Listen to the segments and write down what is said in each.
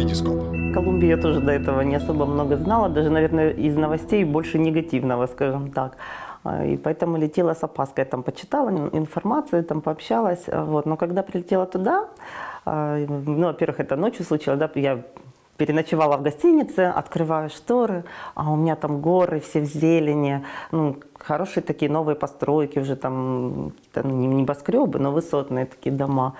Витископ. Колумбию я тоже до этого не особо много знала, даже, наверное, из новостей больше негативного, скажем так. А, И поэтому летела с опаской, там почитала ин- информацию, там пообщалась. Вот. Но когда прилетела туда, а, ну, во-первых, это ночью случилось, да, я переночевала в гостинице, открываю шторы, а у меня там горы, все в зелени, ну, хорошие такие новые постройки, уже там ну, не небоскребы, но высотные такие дома.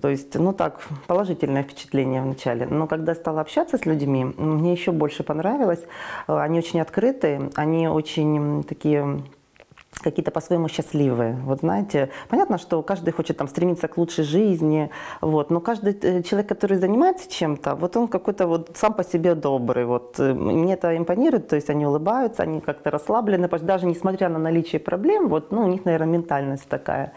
То есть, ну так, положительное впечатление вначале. Но когда стала общаться с людьми, мне еще больше понравилось. Они очень открытые, они очень такие какие-то по-своему счастливые. Вот знаете, понятно, что каждый хочет там стремиться к лучшей жизни, вот, но каждый э, человек, который занимается чем-то, вот он какой-то вот сам по себе добрый. Вот э, мне это импонирует, то есть они улыбаются, они как-то расслаблены, даже несмотря на наличие проблем, вот, ну, у них, наверное, ментальность такая.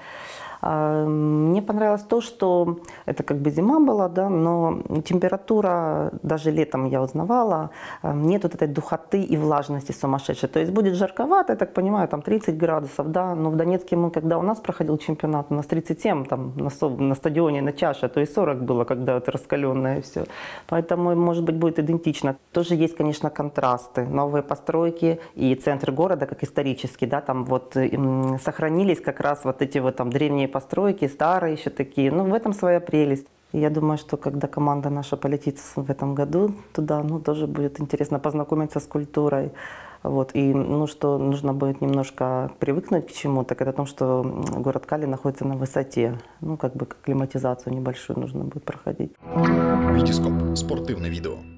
А, Мне понравилось то, что это как бы зима была, да, но температура, даже летом я узнавала, а, нет вот этой духоты и влажности сумасшедшей. То есть будет жарковато, я так понимаю, там 30 градусов, да, но в Донецке мы, когда у нас проходил чемпионат, у нас 37 там на, на стадионе, на чаше, то есть 40 было, когда это раскаленное все. Поэтому, может быть, будет идентично. Тоже есть, конечно, контрасты. Новые постройки и центр города, как исторический, да, там вот сохранились как раз вот эти вот там древние постройки, старые еще такие. Ну, в этом своя прелесть. Я думаю, что когда команда наша полетит в этом году туда, ну, тоже будет интересно познакомиться с культурой. Вот. И ну, что нужно будет немножко привыкнуть к чему, так это о том, что город Кали находится на высоте. Ну, как бы климатизацию небольшую нужно будет проходить. Витископ. Спортивне відео.